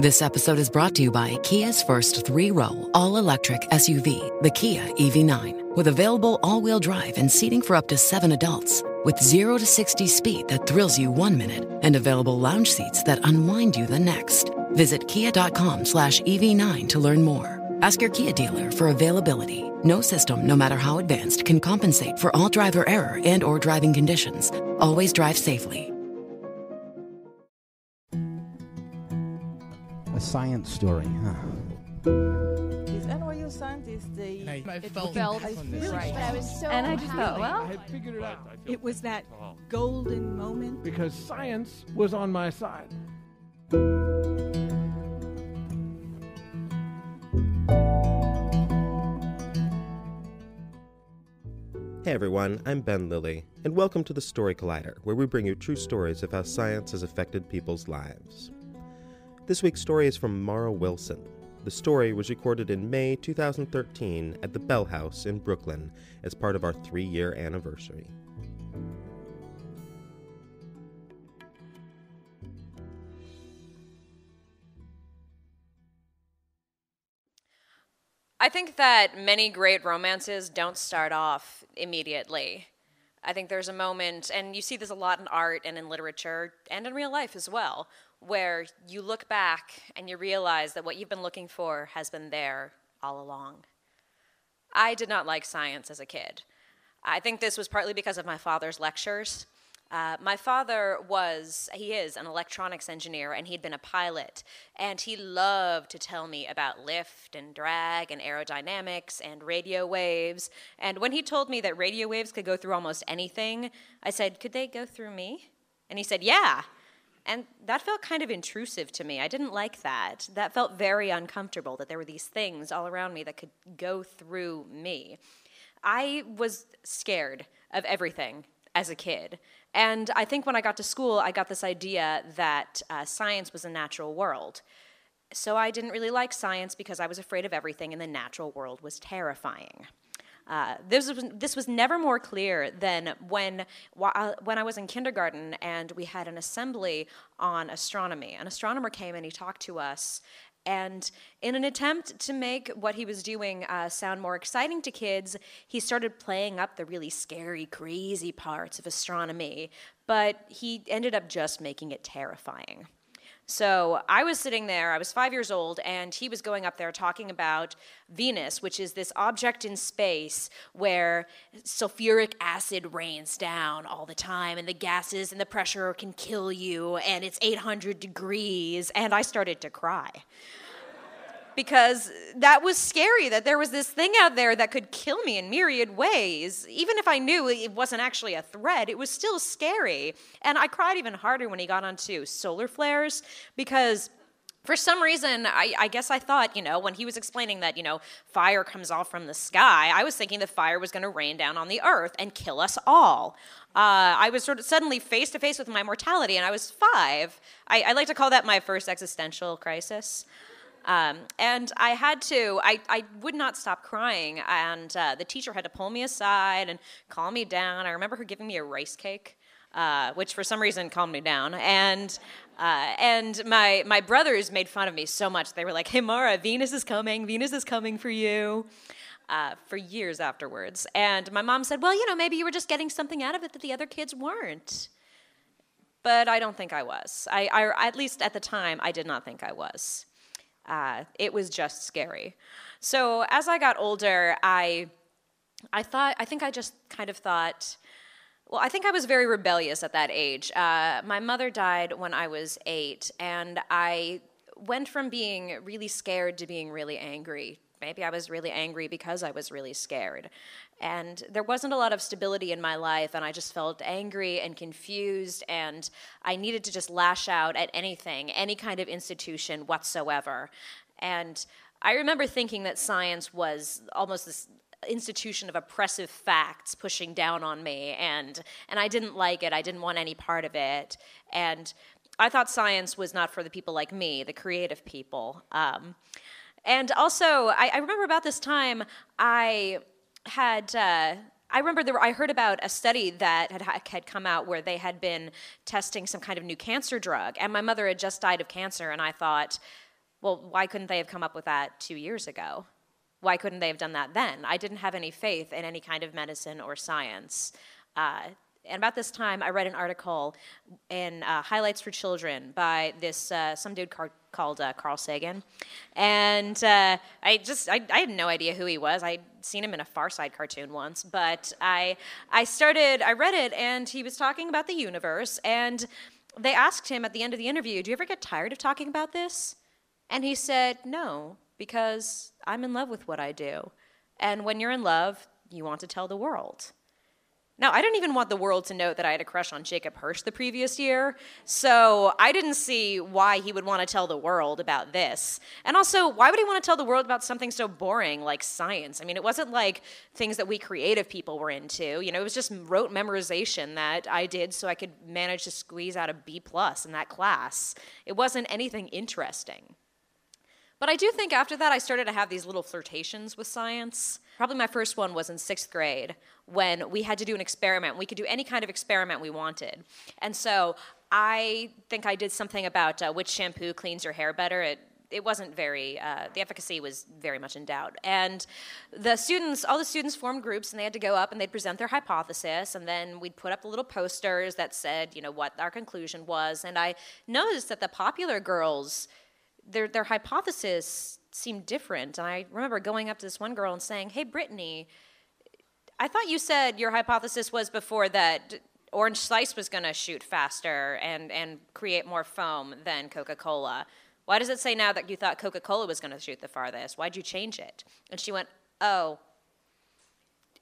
This episode is brought to you by Kia's first three row, all electric SUV, the Kia EV9, with available all wheel drive and seating for up to seven adults. With 0 to 60 speed that thrills you one minute and available lounge seats that unwind you the next. Visit kia.com slash EV9 to learn more. Ask your Kia dealer for availability. No system, no matter how advanced, can compensate for all driver error and or driving conditions. Always drive safely. A science story, huh? These NYU scientists, they And I it felt felt I right. felt right. But I was so and I just thought, well, I had figured it out It was that golden moment. because science was on my side. Hey everyone, I'm Ben Lillie, and welcome to the Story Collider, where we bring you true stories of how science has affected people's lives. This week's story is from Mara Wilson. The story was recorded in May 2013 at the Bell House in Brooklyn as part of our three year anniversary. I think that many great romances don't start off immediately. I think there's a moment, and you see this a lot in art and in literature and in real life as well, where you look back and you realize that what you've been looking for has been there all along. I did not like science as a kid. I think this was partly because of my father's lectures. Uh, my father was, he is an electronics engineer, and he'd been a pilot. And he loved to tell me about lift and drag and aerodynamics and radio waves. And when he told me that radio waves could go through almost anything, I said, Could they go through me? And he said, Yeah. And that felt kind of intrusive to me. I didn't like that. That felt very uncomfortable that there were these things all around me that could go through me. I was scared of everything as a kid. And I think when I got to school, I got this idea that uh, science was a natural world. So I didn't really like science because I was afraid of everything, and the natural world was terrifying. Uh, this, was, this was never more clear than when, wh- when I was in kindergarten and we had an assembly on astronomy. An astronomer came and he talked to us. And in an attempt to make what he was doing uh, sound more exciting to kids, he started playing up the really scary, crazy parts of astronomy. But he ended up just making it terrifying. So I was sitting there, I was five years old, and he was going up there talking about Venus, which is this object in space where sulfuric acid rains down all the time, and the gases and the pressure can kill you, and it's 800 degrees. And I started to cry because that was scary that there was this thing out there that could kill me in myriad ways. Even if I knew it wasn't actually a threat, it was still scary. And I cried even harder when he got onto solar flares because for some reason, I, I, guess I thought, you know, when he was explaining that, you know, fire comes off from the sky, I was thinking the fire was going to rain down on the earth and kill us all. Uh, I was sort of suddenly face to face with my mortality, and I was five. I, I like to call that my first existential crisis. Um, and I had to, I, I would not stop crying. And uh, the teacher had to pull me aside and calm me down. I remember her giving me a rice cake, uh, which for some reason calmed me down. And, uh, and my, my brothers made fun of me so much. They were like, hey, Mara, Venus is coming. Venus is coming for you. Uh, for years afterwards. And my mom said, well, you know, maybe you were just getting something out of it that the other kids weren't. But I don't think I was. I, I at least at the time, I did not think I was. Uh, it was just scary. So as I got older, I, I thought, I think I just kind of thought, well, I think I was very rebellious at that age. Uh, my mother died when I was eight, and I went from being really scared to being really angry. Maybe I was really angry because I was really scared. And there wasn't a lot of stability in my life, and I just felt angry and confused, and I needed to just lash out at anything, any kind of institution whatsoever. And I remember thinking that science was almost this institution of oppressive facts pushing down on me, and, and I didn't like it, I didn't want any part of it. And I thought science was not for the people like me, the creative people. Um, and also, I, I remember about this time, I had. Uh, I remember there were, I heard about a study that had, had come out where they had been testing some kind of new cancer drug, and my mother had just died of cancer, and I thought, well, why couldn't they have come up with that two years ago? Why couldn't they have done that then? I didn't have any faith in any kind of medicine or science. Uh, and about this time, I read an article in uh, Highlights for Children by this uh, some dude car- called uh, Carl Sagan, and uh, I just I, I, had no idea who he was. I'd seen him in a Far Side cartoon once, but I I started I read it, and he was talking about the universe, and they asked him at the end of the interview, "Do you ever get tired of talking about this?" And he said, "No, because I'm in love with what I do, and when you're in love, you want to tell the world." Now, I didn't even want the world to know that I had a crush on Jacob Hirsch the previous year, so I didn't see why he would want to tell the world about this. And also, why would he want to tell the world about something so boring like science? I mean, it wasn't like things that we creative people were into. You know, it was just rote memorization that I did so I could manage to squeeze out a B plus in that class. It wasn't anything interesting. But I do think after that, I started to have these little flirtations with science. Probably my first one was in sixth grade when we had to do an experiment. We could do any kind of experiment we wanted. And so I think I did something about uh, which shampoo cleans your hair better. It, it wasn't very, uh, the efficacy was very much in doubt. And the students, all the students formed groups and they had to go up and they'd present their hypothesis and then we'd put up the little posters that said, you know, what our conclusion was. And I noticed that the popular girls, their, their hypothesis seemed different. And I remember going up to this one girl and saying, Hey, Brittany, I thought you said your hypothesis was before that Orange Slice was going to shoot faster and, and create more foam than Coca Cola. Why does it say now that you thought Coca Cola was going to shoot the farthest? Why'd you change it? And she went, Oh,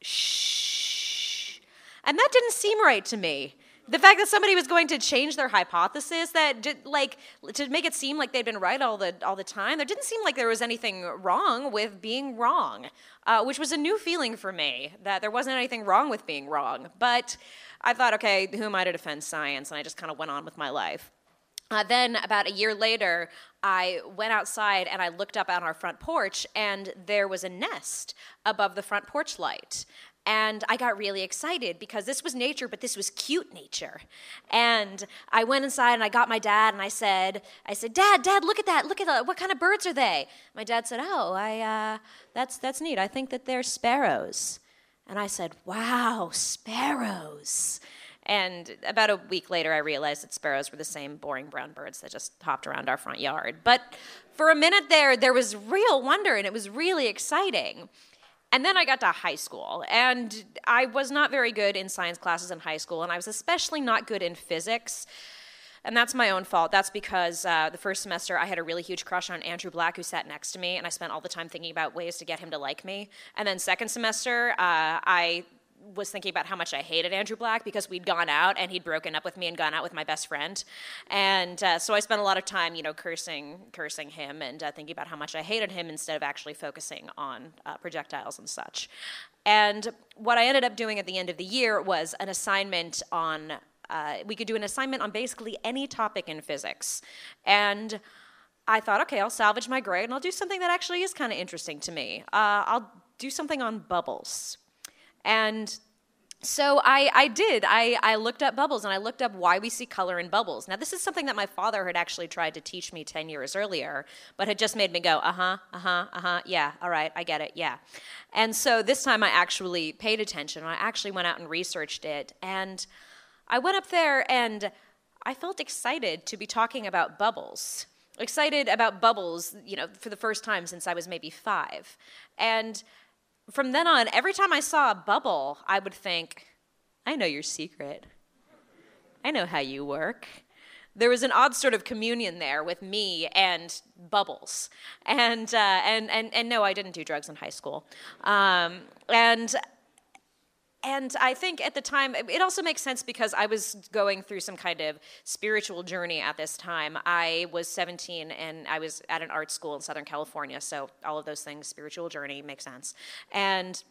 shh. And that didn't seem right to me the fact that somebody was going to change their hypothesis that did, like to make it seem like they'd been right all the all the time there didn't seem like there was anything wrong with being wrong uh, which was a new feeling for me that there wasn't anything wrong with being wrong. But i thought okay who am i to defend science? And i just kind of went on with my life. Uh, then, about a year later, I went outside and I looked up on our front porch, and there was a nest above the front porch light. And I got really excited because this was nature, but this was cute nature. And I went inside and I got my dad and I said, I said, Dad, Dad, look at that, look at that. What kind of birds are they? My dad said, Oh, I, uh, that's that's neat. I think that they're sparrows. And I said, Wow, sparrows. And about a week later, I realized that sparrows were the same boring brown birds that just hopped around our front yard. But for a minute there, there was real wonder and it was really exciting. And then I got to high school, and I was not very good in science classes in high school, and I was especially not good in physics. And that's my own fault. That's because uh, the first semester I had a really huge crush on Andrew Black, who sat next to me, and I spent all the time thinking about ways to get him to like me. And then second semester, uh, I was thinking about how much I hated Andrew Black because we'd gone out and he'd broken up with me and gone out with my best friend, and uh, so I spent a lot of time, you know, cursing, cursing him and uh, thinking about how much I hated him instead of actually focusing on uh, projectiles and such. And what I ended up doing at the end of the year was an assignment on. Uh, we could do an assignment on basically any topic in physics, and. I thought, okay, I'll salvage my grade and I'll do something that actually is kind of interesting to me. Uh, I'll do something on bubbles. And so I, I did. I, I looked up bubbles and I looked up why we see color in bubbles. Now, this is something that my father had actually tried to teach me 10 years earlier, but had just made me go, uh huh, uh huh, uh huh, yeah, all right, I get it, yeah. And so this time I actually paid attention. I actually went out and researched it. And I went up there and I felt excited to be talking about bubbles. Excited about bubbles, you know, for the first time since I was maybe five. And from then on, every time I saw a bubble, I would think, I know your secret. I know how you work. There was an odd sort of communion there with me and bubbles. And, uh, and, and, and no, I didn't do drugs in high school. Um, and and I think at the time, it also makes sense because I was going through some kind of spiritual journey at this time. I was 17 and I was at an art school in Southern California, so all of those things, spiritual journey, makes sense. And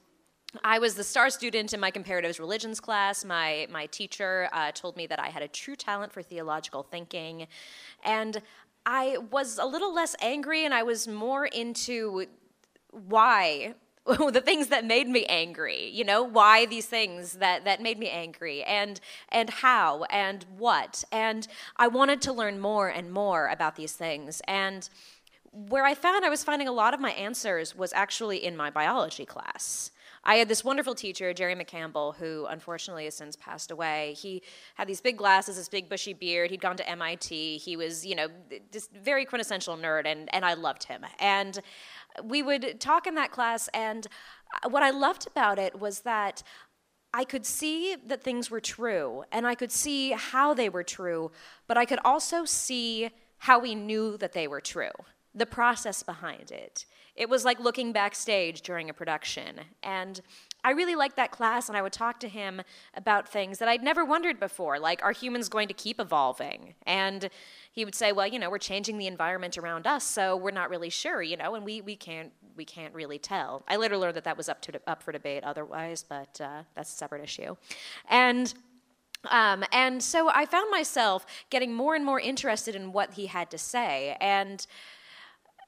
I was the star student in my comparatives religions class. My, my teacher uh, told me that I had a true talent for theological thinking. And I was a little less angry and I was more into why the things that made me angry you know why these things that that made me angry and and how and what and i wanted to learn more and more about these things and where I found I was finding a lot of my answers was actually in my biology class. I had this wonderful teacher, Jerry McCampbell, who unfortunately has since passed away. He had these big glasses, this big bushy beard. He'd gone to MIT. He was, you know, this very quintessential nerd, and, and I loved him. And we would talk in that class, and what I loved about it was that I could see that things were true, and I could see how they were true, but I could also see how we knew that they were true, the process behind it. It was like looking backstage during a production. And I really liked that class, and I would talk to him about things that I'd never wondered before, like, are humans going to keep evolving? And he would say, well, you know, we're changing the environment around us, so we're not really sure, you know, and we, we, can't, we can't really tell. I later learned that that was up, to, up for debate otherwise, but uh, that's a separate issue. And um, and so I found myself getting more and more interested in what he had to say. And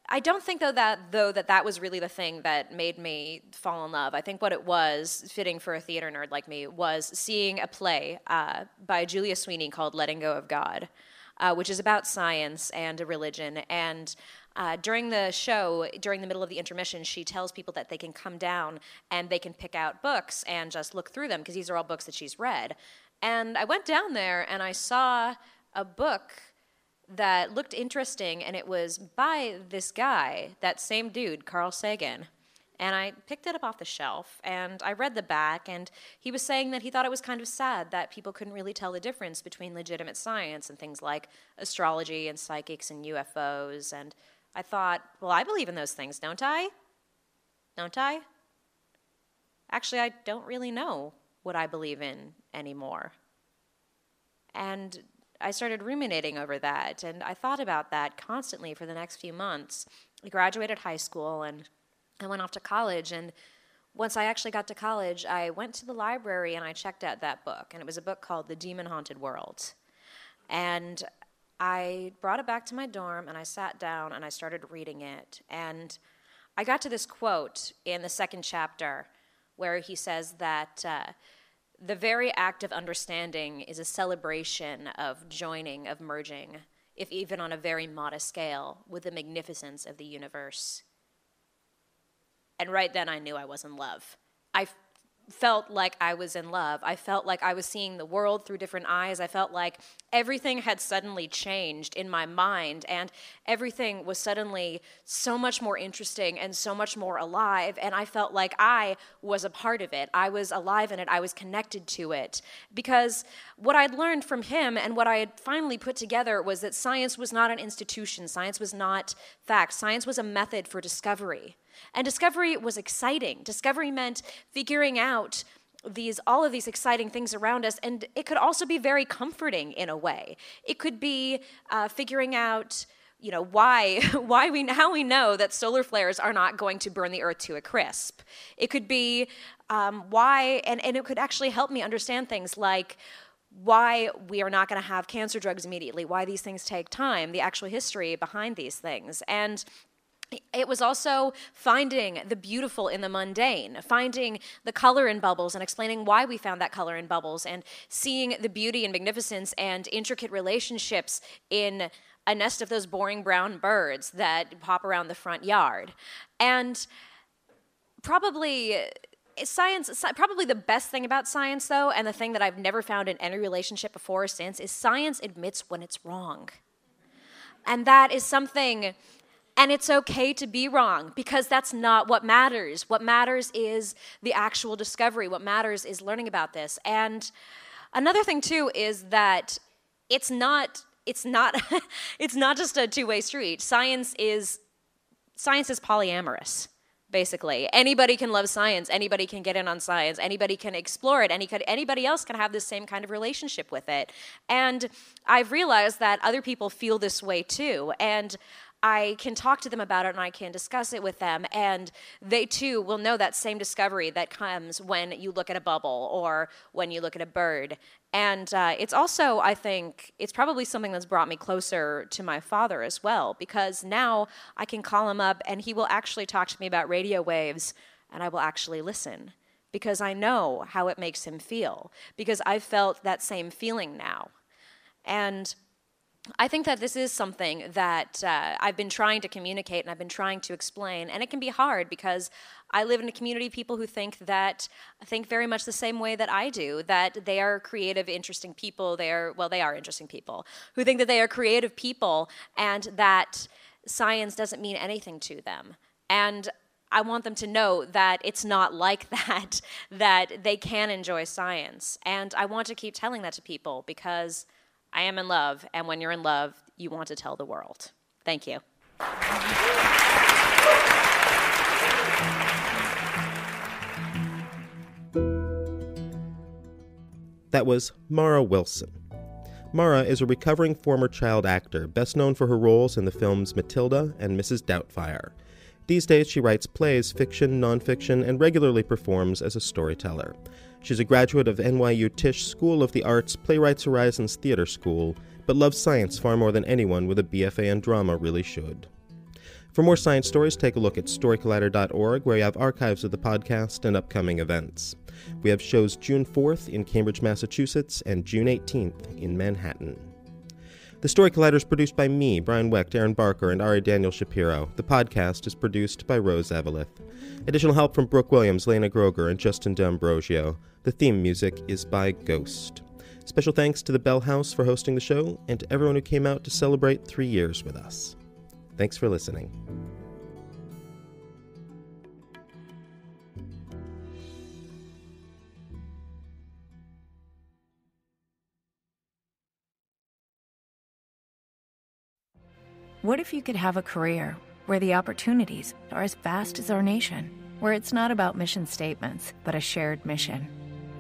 I don't think though that though that that was really the thing that made me fall in love. I think what it was, fitting for a theater nerd like me, was seeing a play uh, by Julia Sweeney called "Letting Go of God," uh, which is about science and a religion. And uh, during the show, during the middle of the intermission, she tells people that they can come down and they can pick out books and just look through them because these are all books that she's read. And I went down there and I saw a book that looked interesting, and it was by this guy, that same dude, Carl Sagan. And I picked it up off the shelf and I read the back, and he was saying that he thought it was kind of sad that people couldn't really tell the difference between legitimate science and things like astrology and psychics and UFOs. And I thought, well, I believe in those things, don't I? Don't I? Actually, I don't really know what I believe in anymore. And I started ruminating over that, and I thought about that constantly for the next few months. I graduated high school and I went off to college, and once I actually got to college, I went to the library and I checked out that book, and it was a book called The Demon Haunted World. And I brought it back to my dorm and I sat down and I started reading it. And I got to this quote in the second chapter where he says that. Uh, the very act of understanding is a celebration of joining, of merging, if even on a very modest scale, with the magnificence of the universe. And right then I knew I was in love. I felt like I was in love. I felt like I was seeing the world through different eyes. I felt like everything had suddenly changed in my mind, and everything was suddenly so much more interesting and so much more alive. And I felt like I was a part of it. I was alive in it. I was connected to it. Because what I'd learned from him and what I had finally put together was that science was not an institution, science was not fact, science was a method for discovery. And discovery was exciting. Discovery meant figuring out these all of these exciting things around us and it could also be very comforting in a way. It could be uh, figuring out you know why why we how we know that solar flares are not going to burn the earth to a crisp. It could be um, why and, and it could actually help me understand things like why we are not going to have cancer drugs immediately why these things take time the actual history behind these things. And it was also finding the beautiful in the mundane, finding the color in bubbles and explaining why we found that color in bubbles, and seeing the beauty and magnificence and intricate relationships in a nest of those boring brown birds that pop around the front yard. And probably eh, science probably the best thing about science though and the thing that i've never found in any relationship before or since is science admits when it's wrong and that is something and it's okay to be wrong because that's not what matters. What matters is the actual discovery. What matters is learning about this. And another thing too is that it's not it's not it's not just a two-way street. Science is science is polyamorous basically. Anybody can love science, anybody can get in on science, anybody can explore it, any, anybody else can have the same kind of relationship with it. And I've realized that other people feel this way too. And I can talk to them about it and I can discuss it with them, and they too will know that same discovery that comes when you look at a bubble or when you look at a bird. And uh, it's also, I think, it's probably something that's brought me closer to my father as well, because now I can call him up and he will actually talk to me about radio waves, and I will actually listen because I know how it makes him feel, because I've felt that same feeling now. And I think that this is something that uh, I've been trying to communicate and I've been trying to explain, and it can be hard because I live in a community of people who think that think very much the same way that I do. That they are creative, interesting people. They are well, they are interesting people who think that they are creative people, and that science doesn't mean anything to them. And I want them to know that it's not like that. That they can enjoy science, and I want to keep telling that to people because I am in love, and when you're in love, you want to tell the world. Thank you. That was Mara Wilson. Mara is a recovering former child actor, best known for her roles in the films Matilda and Mrs. Doubtfire. These days, she writes plays, fiction, nonfiction, and regularly performs as a storyteller. She's a graduate of NYU Tisch School of the Arts Playwrights Horizons Theater School, but loves science far more than anyone with a BFA in drama really should. For more science stories, take a look at storycollider.org, where you have archives of the podcast and upcoming events. We have shows June 4th in Cambridge, Massachusetts, and June 18th in Manhattan. The Story Collider is produced by me, Brian Wecht, Erin Barker, and Ari Daniel Shapiro. The podcast is produced by Rose Eveleth. Additional help from Brooke Williams, Lena Groeger, and Justin D'Ambrosio. The theme music is by Ghost. Special thanks to the Bell House for hosting the show and to everyone who came out to celebrate three years with us. Thanks for listening. What if you could have a career where the opportunities are as vast as our nation, where it's not about mission statements, but a shared mission?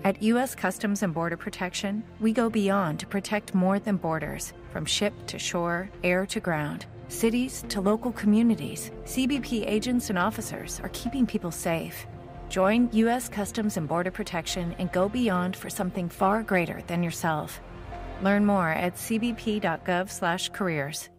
At U.S. Customs and Border Protection, we go beyond to protect more than borders from ship to shore, air to ground, cities to local communities. CBP agents and officers are keeping people safe. Join U.S. Customs and Border Protection and go beyond for something far greater than yourself. Learn more at cbp.gov/careers.